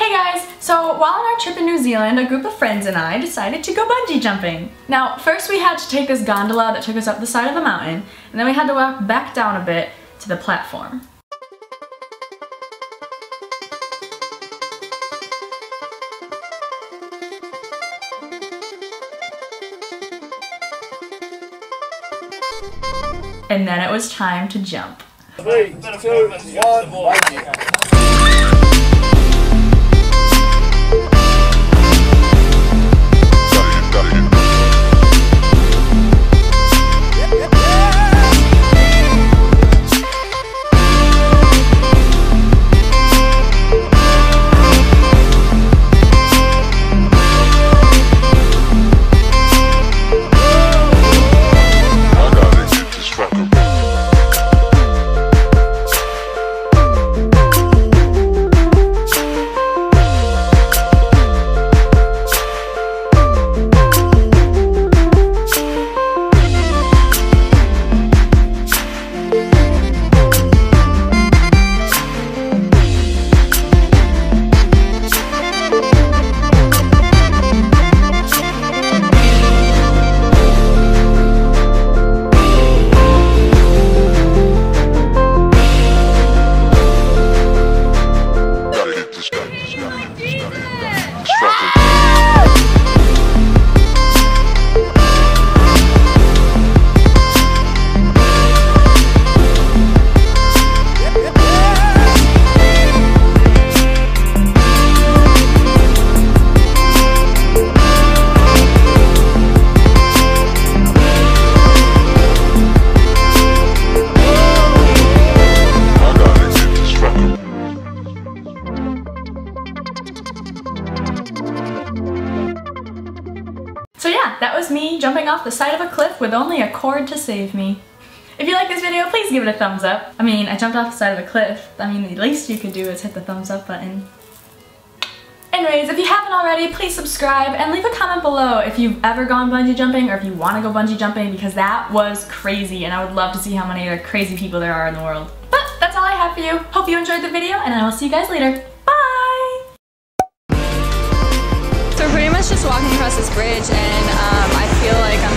Hey guys! So while on our trip in New Zealand, a group of friends and I decided to go bungee jumping. Now, first we had to take this gondola that took us up the side of the mountain, and then we had to walk back down a bit to the platform. And then it was time to jump. Three, two, one, that was me jumping off the side of a cliff with only a cord to save me. If you like this video, please give it a thumbs up. I mean, I jumped off the side of a cliff. I mean, the least you could do is hit the thumbs up button. Anyways, if you haven't already, please subscribe and leave a comment below if you've ever gone bungee jumping or if you want to go bungee jumping because that was crazy and I would love to see how many other crazy people there are in the world. But that's all I have for you. Hope you enjoyed the video and I will see you guys later. was just walking across this bridge and um, I feel like I'm